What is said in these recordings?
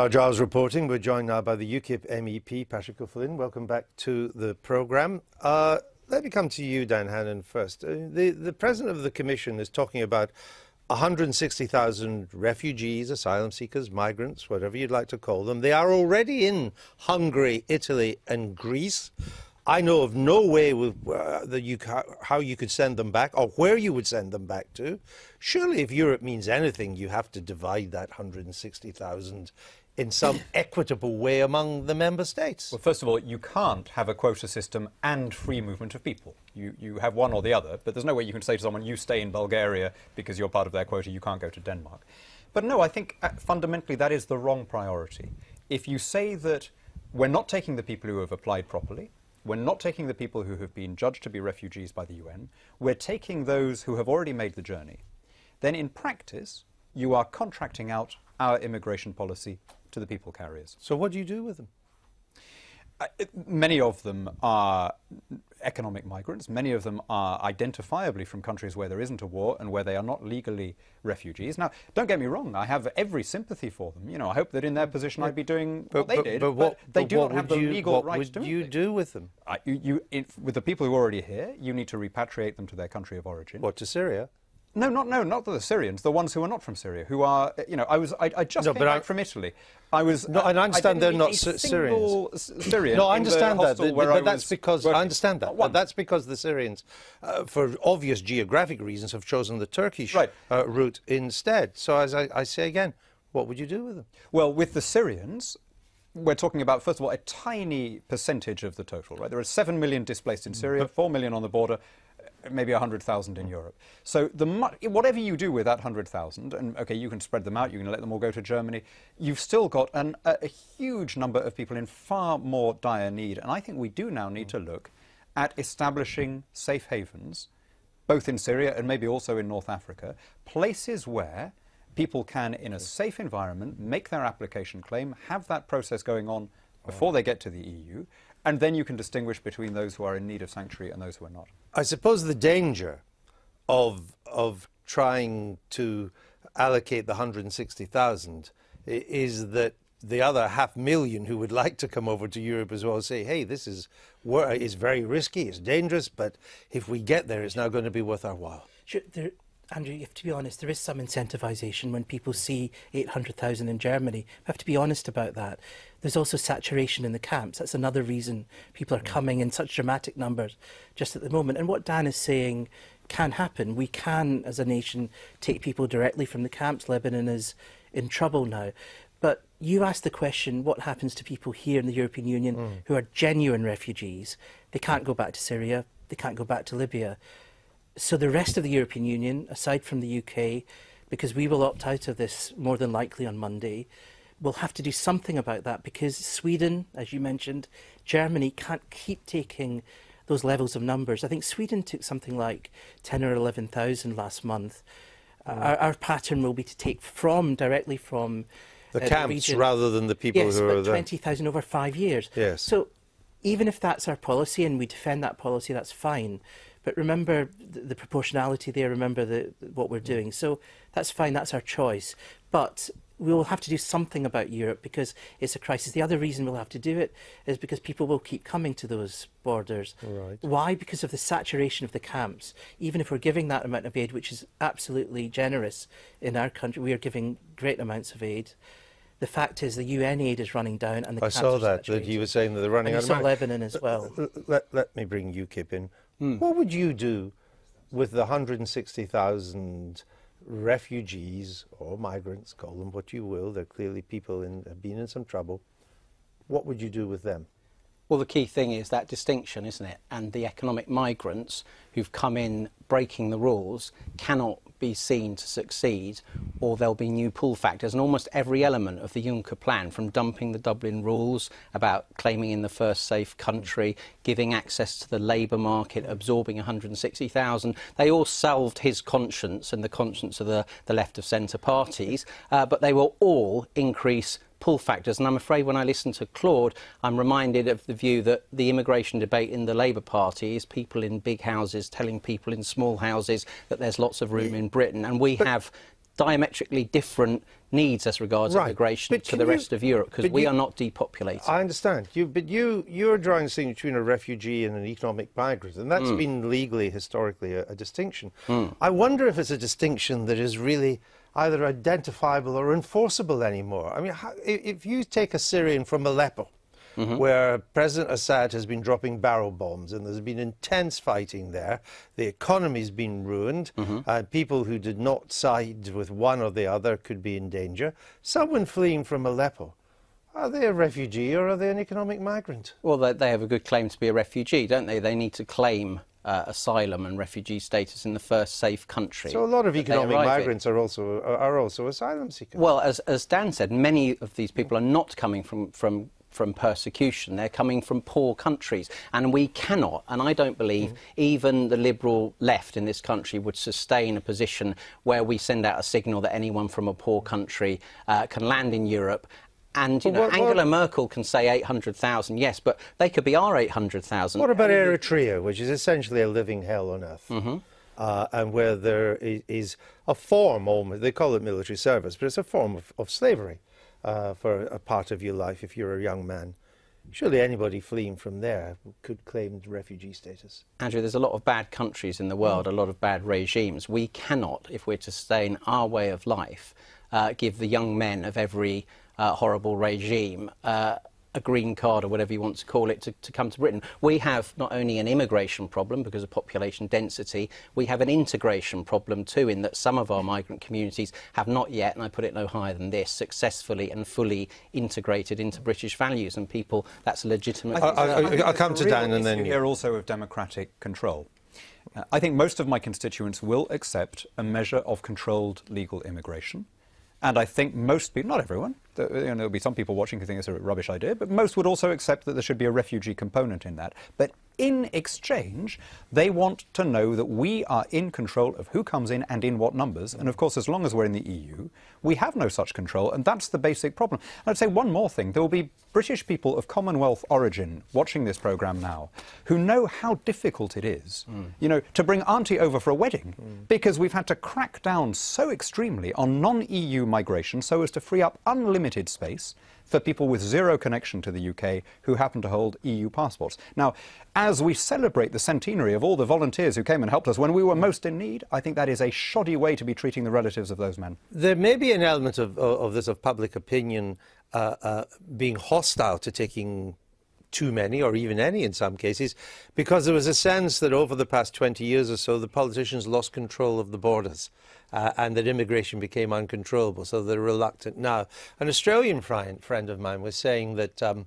Our Giles reporting. We're joined now by the UKIP MEP, Patrick O'Flynn. Welcome back to the programme. Uh, let me come to you, Dan Hannan, first. Uh, the, the President of the Commission is talking about 160,000 refugees, asylum seekers, migrants, whatever you'd like to call them. They are already in Hungary, Italy, and Greece. I know of no way with, uh, you how you could send them back or where you would send them back to. Surely, if Europe means anything, you have to divide that 160,000 in some equitable way among the member states. Well, first of all, you can't have a quota system and free movement of people. You, you have one or the other, but there's no way you can say to someone, you stay in Bulgaria because you're part of their quota, you can't go to Denmark. But no, I think uh, fundamentally that is the wrong priority. If you say that we're not taking the people who have applied properly, we're not taking the people who have been judged to be refugees by the UN, we're taking those who have already made the journey, then in practice, you are contracting out our immigration policy to the people carriers. So what do you do with them? Uh, many of them are economic migrants. Many of them are identifiably from countries where there isn't a war and where they are not legally refugees. Now, don't get me wrong, I have every sympathy for them. You know, I hope that in their position I'd be doing but, what they but, did, but, what, they but do not have the you, legal what right would to you do with them? Uh, you, you, in, with the people who are already here, you need to repatriate them to their country of origin. What, to Syria? No, not no, not the Syrians. The ones who are not from Syria, who are, you know, I was, I, I just no, came back I, from Italy. I was. No, and I understand I they're not Syrians. Syrian no, I understand that, but, but that's because working. I understand that. But that's because the Syrians, uh, for obvious geographic reasons, have chosen the Turkish right. uh, route instead. So, as I, I say again, what would you do with them? Well, with the Syrians, we're talking about, first of all, a tiny percentage of the total, right? There are 7 million displaced in Syria, 4 million on the border, maybe 100,000 in Europe. So the whatever you do with that 100,000, and okay, you can spread them out, you can let them all go to Germany, you've still got an, a, a, huge number of people in far more dire need. And I think we do now need to look at establishing safe havens, both in Syria and maybe also in North Africa, places where people can, in a safe environment, make their application claim, have that process going on before they get to the EU, and then you can distinguish between those who are in need of sanctuary and those who are not. I suppose the danger of, of trying to allocate the 160,000 is that the other half million who would like to come over to Europe as well say, hey, this is, is very risky, it's dangerous, but if we get there, it's now going to be worth our while. Sure, there, Andrew, you have to be honest, there is some incentivisation when people see 800,000 in Germany. We have to be honest about that. There's also saturation in the camps. That's another reason people are coming in such dramatic numbers just at the moment. And what Dan is saying can happen. We can, as a nation, take people directly from the camps. Lebanon is in trouble now. But you asked the question, what happens to people here in the European Union mm. who are genuine refugees? They can't go back to Syria. They can't go back to Libya. So the rest of the European Union, aside from the UK, because we will opt out of this more than likely on Monday, will have to do something about that because Sweden, as you mentioned, Germany can't keep taking those levels of numbers. I think Sweden took something like 10 or 11,000 last month. Mm. Our, our, pattern will be to take from, directly from the uh, camps the rather than the people yes, who are there. 20,000 over five years. Yes. So even if that's our policy and we defend that policy, that's fine. But remember the, the proportionality there, remember the, what we're doing. So that's fine, that's our choice. But we will have to do something about Europe because it's a crisis. The other reason we'll have to do it is because people will keep coming to those borders. Right. Why? Because of the saturation of the camps. Even if we're giving that amount of aid, which is absolutely generous in our country, we are giving great amounts of aid. The fact is the UN aid is running down and the I saw that, that he was saying that they're running and out of money. Lebanon as well. Let, let me bring UKIP in. Hmm. What would you do with the 160,000 refugees or migrants, call them what you will, they're clearly people in, have been in some trouble. What would you do with them? Well, the key thing is that distinction, isn't it? And the economic migrants who've come in breaking the rules cannot be seen to succeed or there'll be new pull factors. And almost every element of the Juncker plan, from dumping the Dublin rules about claiming in the first safe country, giving access to the labour market, absorbing 160,000, they all salved his conscience and the conscience of the, the left of centre parties, uh, but they will all increase pull factors. And I'm afraid when I listen to Claude, I'm reminded of the view that the immigration debate in the Labour Party is people in big houses telling people in small houses that there's lots of room in Britain. And we but have diametrically different needs as regards Right. immigration But to the you- rest of Europe because we you- are not depopulated. I understand you, but you you're drawing a distinction between a refugee and an economic migrant, and that's mm. been legally, historically, a, a distinction. Mm. I wonder if it's a distinction that is really either identifiable or enforceable anymore. I mean, how, if you take a Syrian from Aleppo. Where President Assad has been dropping barrel bombs and there's been intense fighting there. The economy's been ruined. Uh, people who did not side with one or the other could be in danger. Someone fleeing from Aleppo are they a refugee or are they an economic migrant? Well, they, they have a good claim to be a refugee, don't they? They need to claim uh, asylum and refugee status in the first safe country. So a lot of economic arrive in. migrants are also are also asylum seekers. Well, as, as Dan said, many of these people are not coming from, from, from persecution. They're coming from poor countries. And we cannot, and I don't believe even the liberal left in this country would sustain a position where we send out a signal that anyone from a poor country uh, can land in Europe. And, you know, what- Angela what- Merkel can say 800,000, yes, but they could be our 800,000. what about Eritrea, which is essentially a living hell on earth, Mm-hmm. uh, and where there is a form, almost they call it military service, but it's a form of, of slavery uh, for a part of your life if you're a young man. Surely anybody fleeing from there could claim refugee status. Andrew, there's a lot of bad countries in the world, a lot of bad regimes. We cannot, if we're to sustain our way of life, uh, give the young men of every uh, horrible regime uh, a green card or whatever you want to call it to, to come to Britain. We have not only an immigration problem because of population density, we have an integration problem too, in that some of our migrant communities have not yet, and I put it no higher than this, successfully and fully integrated into British values. And people, that's a legitimate. I- I- I think I'll come to Dan and then issue you. here also of democratic control. Uh, I think most of my constituents will accept a measure of controlled legal immigration. And I think most people, not everyone, there'll be some people watching who think it's a rubbish idea, but most would also accept that there should be a refugee component in that. But in exchange, they want to know that we are in control of who comes in and in what numbers. And of course, as long as we're in the EU, we have no such control, and that's the basic problem. And I'd say one more thing there will be British people of Commonwealth origin watching this programme now who know how difficult it is, you know, to bring Auntie over for a wedding because we've had to crack down so extremely on non EU migration so as to free up unlimited space for people with zero connection to the UK who happen to hold EU passports. Now, as we celebrate the centenary of all the volunteers who came and helped us when we were most in need, I think that is a shoddy way to be treating the relatives of those men. There may be an element of, of, of this of public opinion uh, uh, being hostile to taking too many, or even any in some cases, because there was a sense that over the past 20 years or so, the politicians lost control of the borders uh, and that immigration became uncontrollable, so they're reluctant now. An Australian friend, friend of mine was saying that. Um,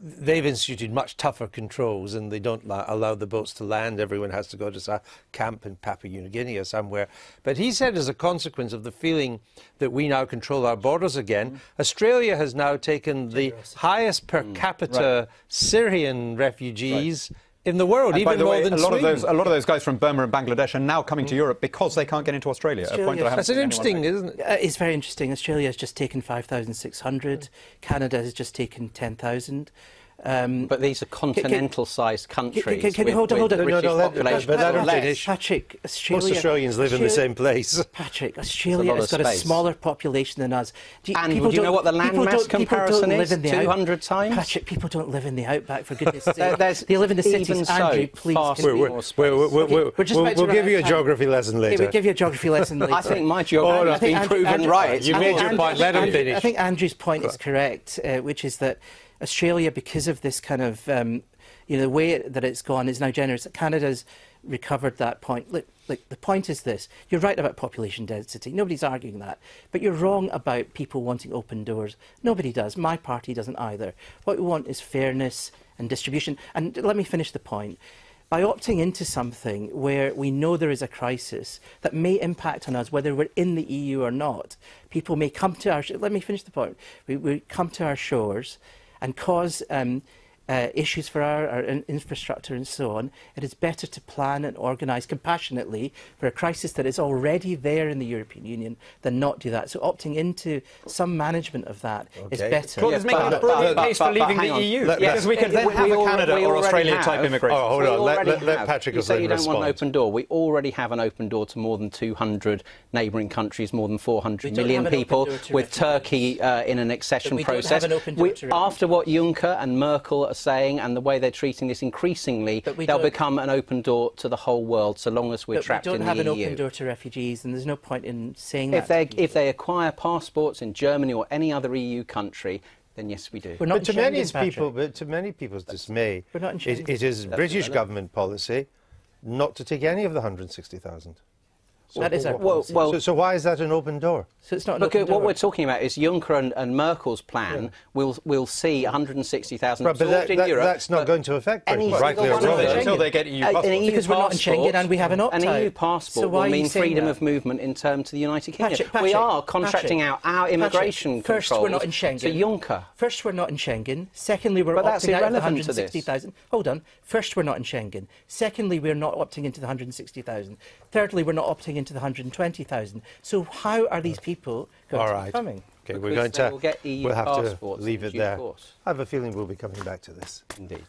they've instituted much tougher controls and they don't la- allow the boats to land. Everyone has to go to a camp in Papua New Guinea or somewhere. But he said, as a consequence of the feeling that we now control our borders again, Australia has now taken the highest per capita Syrian refugees in the world, And even by the more way, than a lot Sweden. of those a lot of those guys from Burma and Bangladesh are now coming to Europe because they can't get into Australia. a point that I haven't That's an seen interesting, isn't it? Uh, it's very interesting. Australia has just taken 5,600. Canada has just taken 10,000. Um, But these are continental-sized countries. can- can- can- with- hold on, hold on. No, no, British population but let or less. Patrick, Australia. Most Australians live in the same place. Patrick, Australia has of got a smaller population than us. Do And people would you know what the land mass don't- people don't comparison live is? in the out- 200 times? Patrick, people don't live in the outback, for goodness sake. They live in the cities. even so Andrew, please. We're, we- we're, more we're, space. we're, we're, Okay, we're, we're just we'll, we'll give you a geography lesson later. we'll give you a geography lesson later. I think my geography no. has been proven right. You made your point. Let him Andrew- finish. I think Andrew's point is correct, uh, which is that Australia, because of this kind of, um, you know, the way that it's gone is now generous. Canada's recovered that point. Look, look, the point is this. You're right about population density. Nobody's arguing that. But you're wrong about people wanting open doors. Nobody does. My party doesn't either. What we want is fairness and distribution. And let me finish the point by opting into something where we know there is a crisis that may impact on us, whether we're in the EU or not, people may come to our. Let me finish the point. We, we come to our shores and cause. Um, uh, issues for our, our infrastructure and so on, it is better to plan and organise compassionately for a crisis that is already there in the European Union than not do that. So opting into some management of that is Okay. better. Claude is making a brilliant case for leaving the on. EU. Let- because we could then have a al- Canada or already Australia type immigration. Oh, hold on. Let- already let- let have. Patrick You say you don't want an open door. We already have an open door to more than 200 neighbouring countries, more than 400 We don't million have an open people, with refugees. Turkey uh, in an accession But we don't have process. an open door We- to after what Juncker and Merkel are saying and the way they're treating this increasingly, But we they'll become an open door to the whole world so long as we're but we trapped don't in have an open door to refugees, and there's no point in saying If that. they if they acquire passports in Germany or any other EU country, then yes, we do. We're not But to many people, but to many people's dismay, We're not it, Schengen. it is British government policy not to take any of the 160,000. That is our Well- well- so, so why is that an open door? so it's not an Look, open what door. we're talking about is Juncker and, and Merkel's plan. Will will see 160,000 Right, but absorbed that- in that- Europe. that's not going to affect any Britain, rightly or one wrongly. Until they get EU Uh, passports. EU Because we're not in Schengen and we have an An opt-out. EU passport why are will mean freedom that? of movement in terms of the United Kingdom. Patrick, we are contracting Patrick, out our Patrick, immigration First, controls we're not in Schengen. to Juncker. First, we're not in Schengen. Secondly, we're But opting out of the irrelevant to this. 160,000. Hold on. First, we're not in Schengen. Secondly, we're not opting into the 160,000. Thirdly, we're not opting into the 120,000. So how are these oh. people going All to right. be coming? Okay, we're going they to will get EU we'll have to passports leave it there. course. I have a feeling we'll be coming back to this. Indeed.